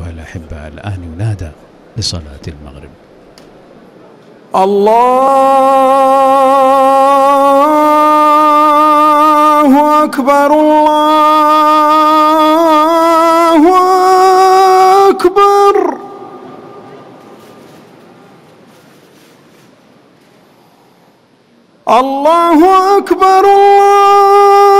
أيها الأحبة الآن ينادى لصلاة المغرب. الله أكبر الله أكبر. الله أكبر الله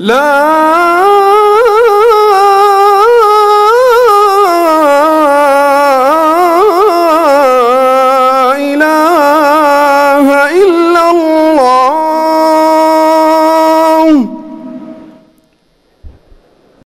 لا